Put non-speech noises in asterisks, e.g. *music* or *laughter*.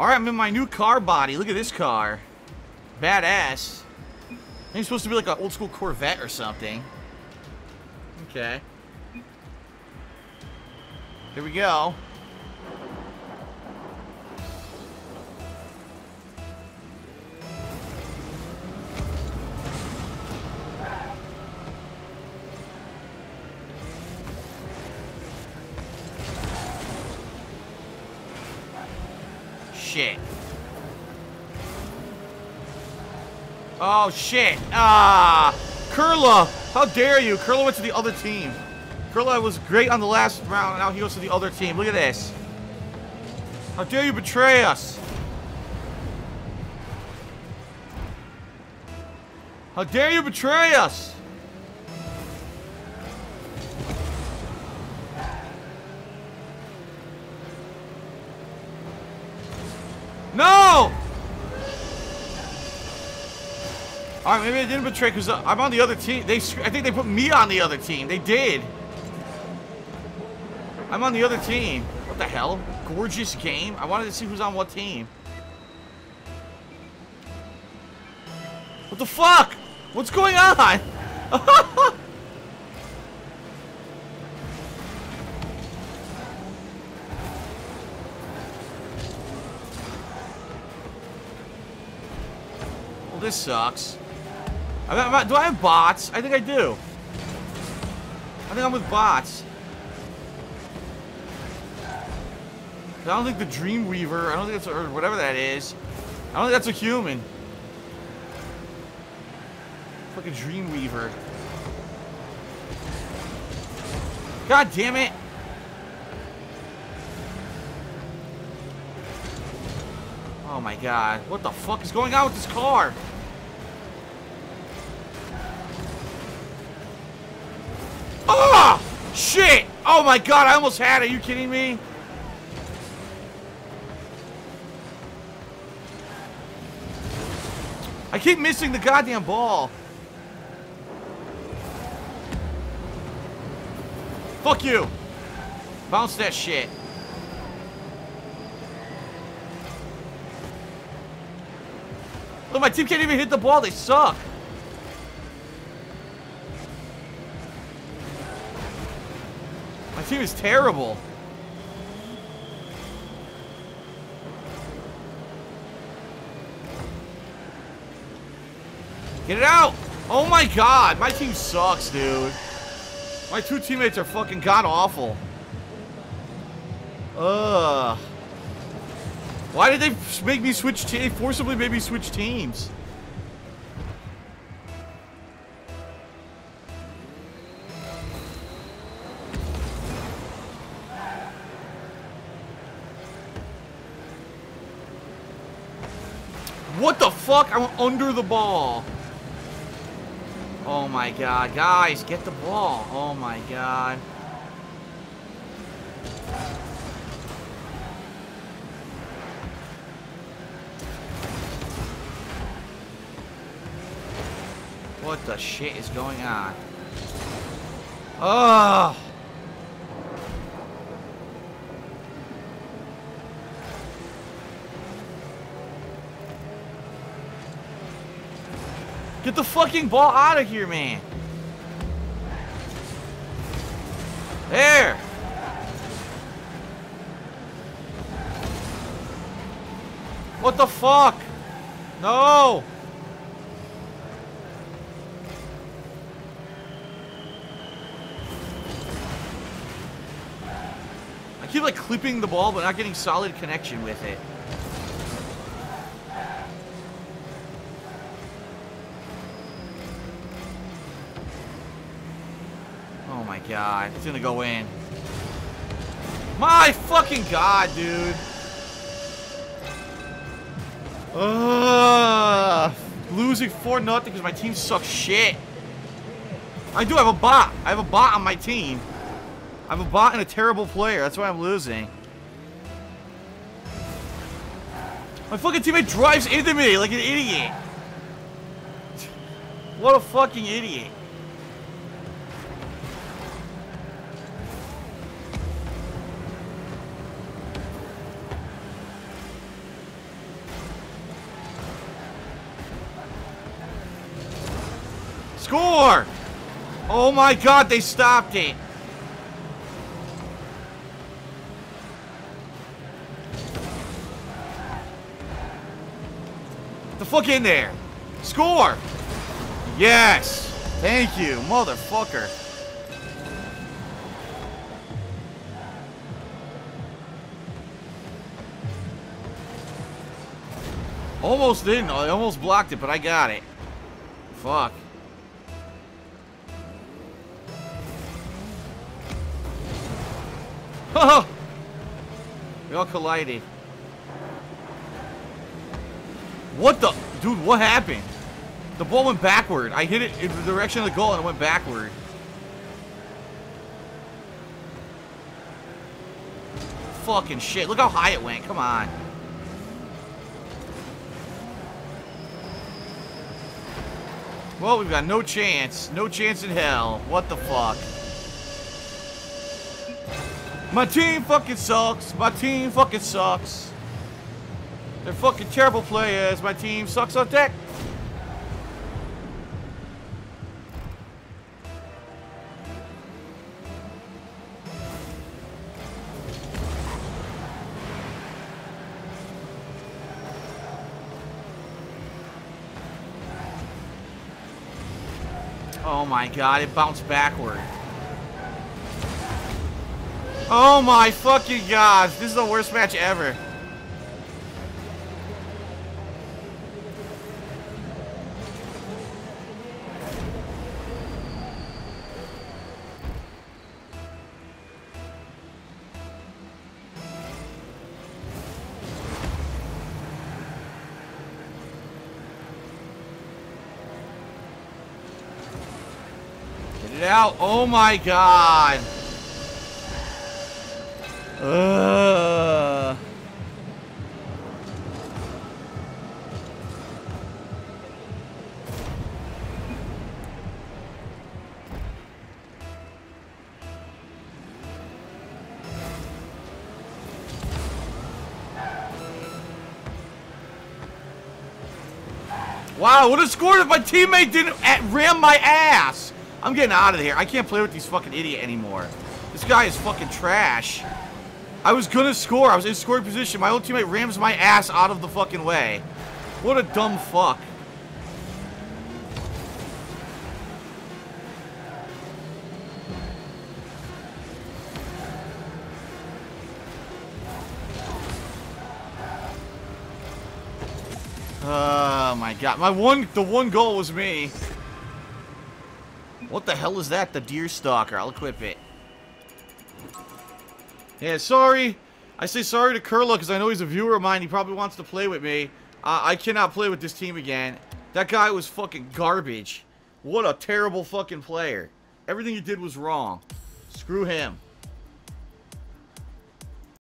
Alright, I'm in my new car body. Look at this car. Badass. I think it's supposed to be like an old school Corvette or something. Okay. Here we go. Shit. Oh, shit. Ah. Kurla. How dare you? Kurla went to the other team. Kurla was great on the last round. And now he goes to the other team. Look at this. How dare you betray us? How dare you betray us? Alright, maybe I didn't betray because uh, I'm on the other team. They, I think they put me on the other team. They did. I'm on the other team. What the hell? Gorgeous game. I wanted to see who's on what team. What the fuck? What's going on? *laughs* well, this sucks. I I- do I have bots? I think I do. I think I'm with bots. I don't think the Dreamweaver, I don't think that's, or whatever that is. I don't think that's a human. Fucking Dreamweaver. God damn it! Oh my god, what the fuck is going on with this car? Shit! Oh my god, I almost had it. Are you kidding me? I keep missing the goddamn ball. Fuck you. Bounce that shit. Look, my team can't even hit the ball. They suck. Team is terrible. Get it out! Oh my god, my team sucks, dude. My two teammates are fucking god-awful. Ugh. Why did they make me switch teams? Forcibly made me switch teams. What the fuck? I'm under the ball. Oh my god. Guys, get the ball. Oh my god. What the shit is going on? Ugh. Get the fucking ball out of here, man. There. What the fuck? No. I keep like clipping the ball, but not getting solid connection with it. My god, it's gonna go in. My fucking god, dude. Ugh. Losing 4 nothing because my team sucks shit. I do have a bot. I have a bot on my team. I have a bot and a terrible player. That's why I'm losing. My fucking teammate drives into me like an idiot. What a fucking idiot. Score! Oh my god, they stopped it. The fuck in there. Score! Yes! Thank you, motherfucker. Almost didn't. I almost blocked it, but I got it. Fuck. Haha! we all collided. What the? Dude, what happened? The ball went backward. I hit it in the direction of the goal and it went backward. Fucking shit. Look how high it went. Come on. Well, we've got no chance. No chance in hell. What the fuck? My team fucking sucks. My team fucking sucks. They're fucking terrible players. My team sucks on deck. Oh my god, it bounced backward. Oh my fucking god, this is the worst match ever. Get it out. Oh my god. Wow, what a score if my teammate didn't ram my ass! I'm getting out of here. I can't play with these fucking idiot anymore. This guy is fucking trash. I was gonna score. I was in scoring position. My own teammate rams my ass out of the fucking way. What a dumb fuck. Oh my god. My one the one goal was me. What the hell is that? The deer stalker. I'll equip it. Yeah, sorry. I say sorry to Kurla because I know he's a viewer of mine. He probably wants to play with me. Uh, I cannot play with this team again. That guy was fucking garbage. What a terrible fucking player. Everything he did was wrong. Screw him.